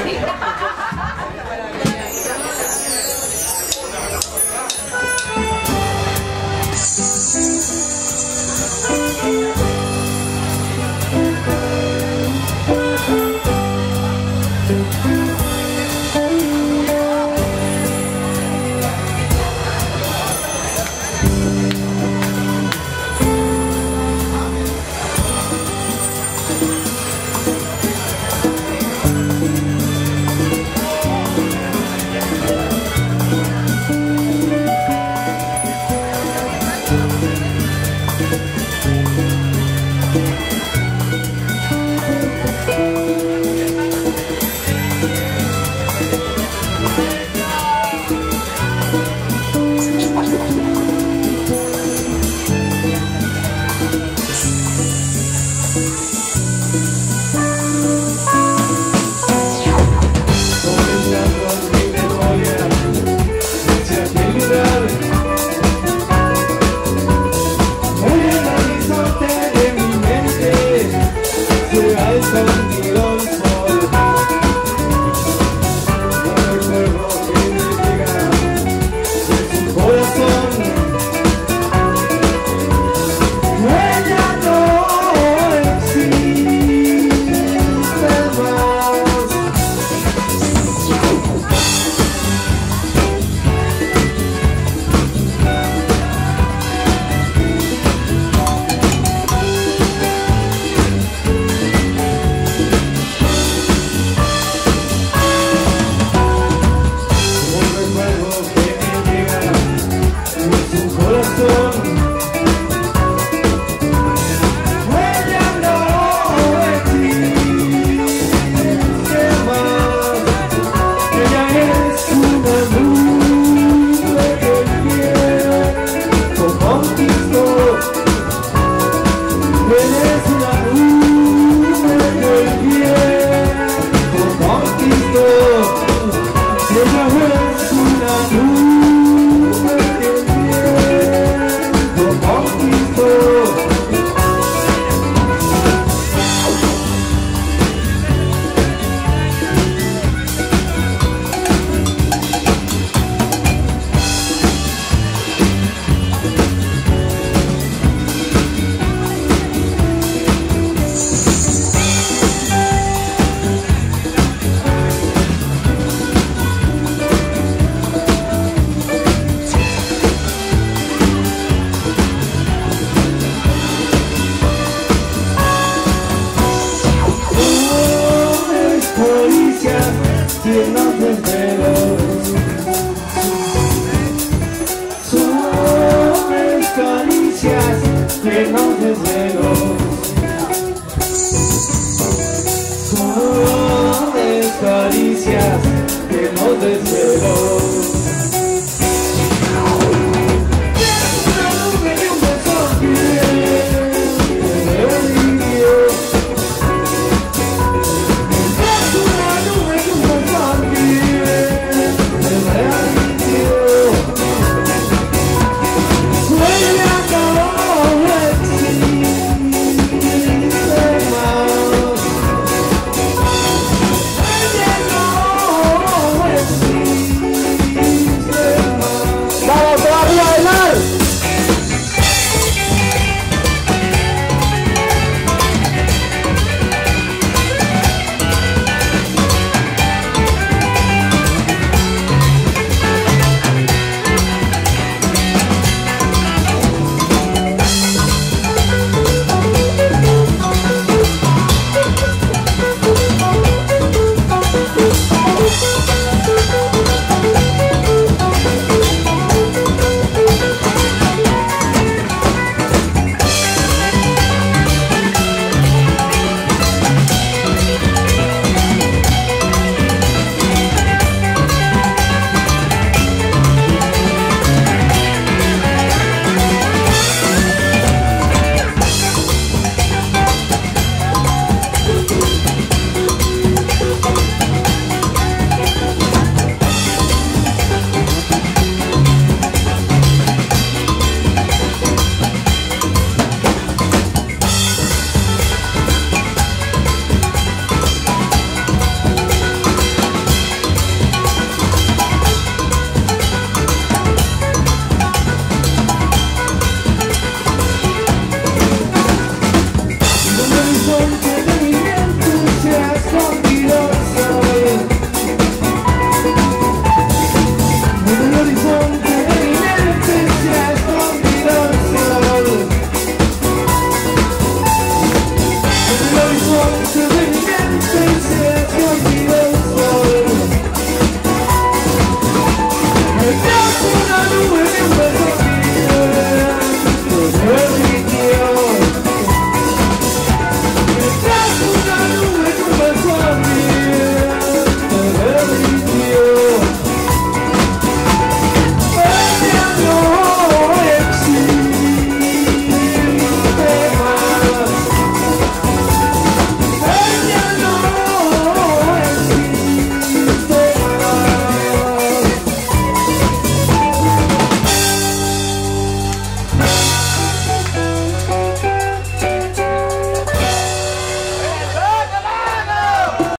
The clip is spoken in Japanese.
caricias que nos desveló.